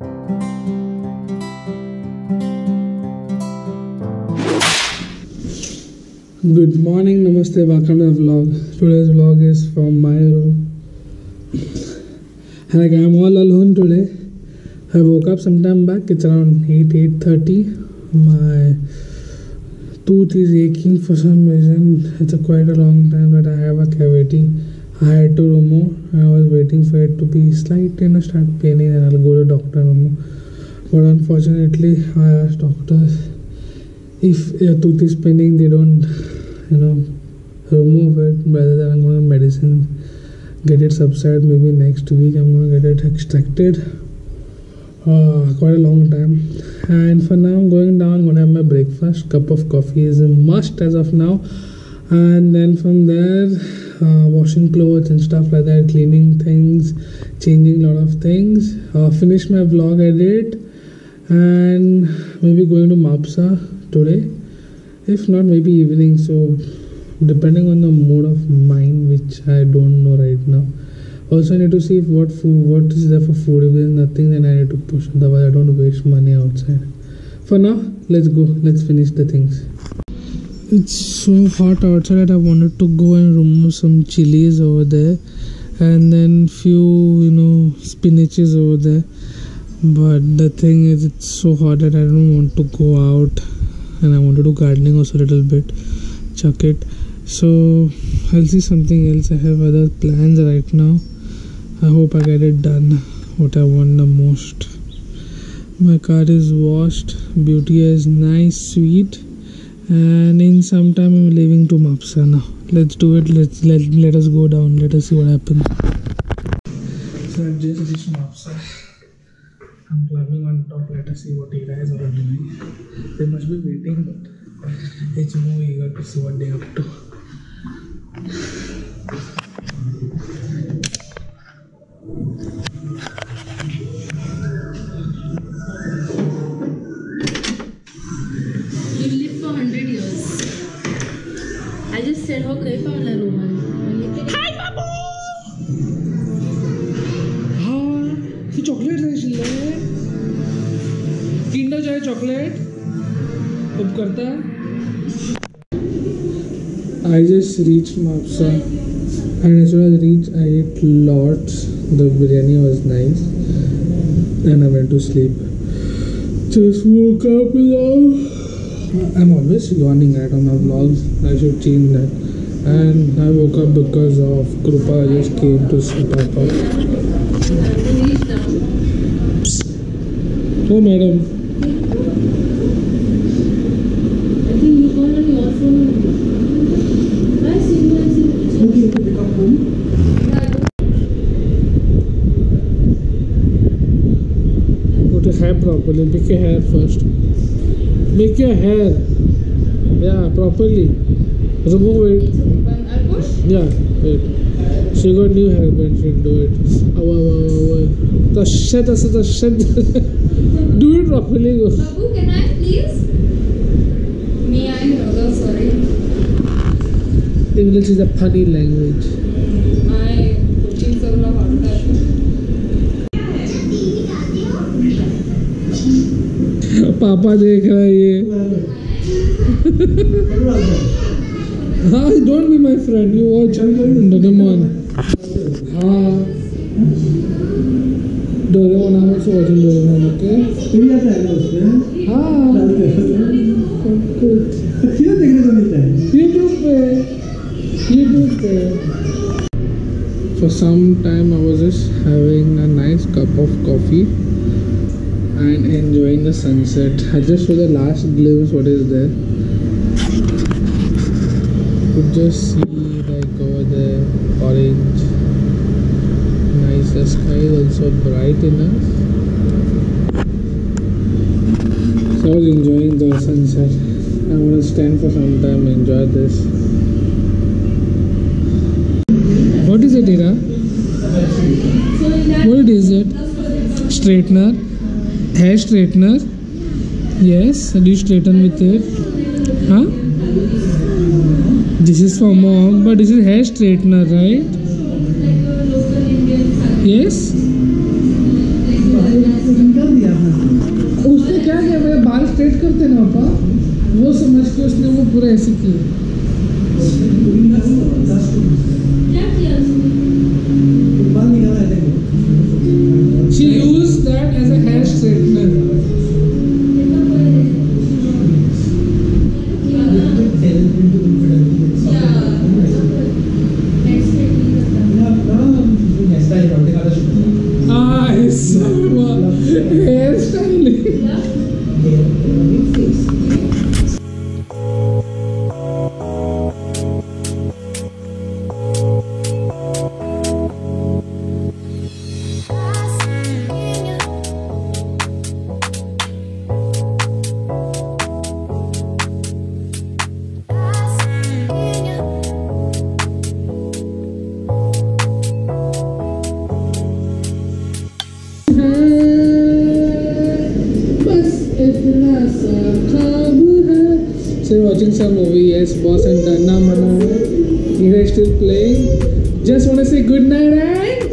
Good morning, namaste, welcome to the vlog. Today's vlog is from my room. And like I'm all alone today. I woke up sometime back. It's around 8 8:30. My tooth is aching for some reason. It's a quite a long time that I have a cavity. I had to remove. I was waiting for it to be slight, you know, start paining, and I'll go to doctor remove. But unfortunately, I asked doctors if your tooth is paining, they don't, you know, remove it. Rather than I'm going to medicine, get it subside. Maybe next week I'm going to get it extracted. Uh, quite a long time. And for now, I'm going down. I'm going to have my breakfast. Cup of coffee is a must as of now. And then from there, uh, washing clothes and stuff like that, cleaning things, changing a lot of things. Uh, finish my vlog edit and maybe going to Mapsa today. If not, maybe evening. So, depending on the mood of mind, which I don't know right now. Also, I need to see if what food, what is there for food. If there's nothing, then I need to push. Otherwise, I don't waste money outside. For now, let's go. Let's finish the things. It's so hot outside that I wanted to go and remove some chilies over there, and then few you know spinaches over there. But the thing is it's so hot that i don't want to go out and i want to do gardening also a little bit chuck it. So i'll see something else. I have other plans right now. I hope i get it done what i want the most. My car is washed. Beauty is nice sweet and in some time i'm leaving to mapsa now let's do it let's let, let us go down let us see what happens so i've just reached mapsa I'm climbing on top. Let us see what you guys are doing. They must be waiting, but it's more eager to see what they're up to. खूप करता I just reached Mapsa and as soon as I reached I ate lots. The biryani was nice and I went to sleep. Just woke up now. I'm always yawning right on my vlogs. I should change that. And I woke up because of Krupa just came to see Papa. Oh, madam. Hair properly. Make your hair first. Make your hair. Yeah, properly. Remove it. Yeah, wait. She got new hairband. She can do it. Aw, aw, aw, aw, aw. The shit, the shit, the shit. do it properly. Go. Babu, can I please? Me, I'm sorry. English is a funny language. पापा देख रहा है ये। हाँ don't be my friend you watch Doraemon हाँ। Doraemon I also watching Doraemon okay है. किधर देखने को मिलता है। YouTube पे। YouTube पे। For some time, I was just having a nice cup of coffee. And enjoying the sunset. I just saw the last glimpse what is there. Could just see like over there orange. Nice. The sky is also bright enough. So I was enjoying the sunset. I'm gonna stand for some time enjoy this. What is it, Ira? What is it? Straightener? Hair straightener yes do straighten with it हाँ this is for mom but this is hair straightener right yes उसने क्या किया? बाल straight करते ना, पापा? वो समझ के उसने वो पूरा ऐसे किया। इतना सा खाब है बॉस एंड डन्ना मना you still playing just want say good night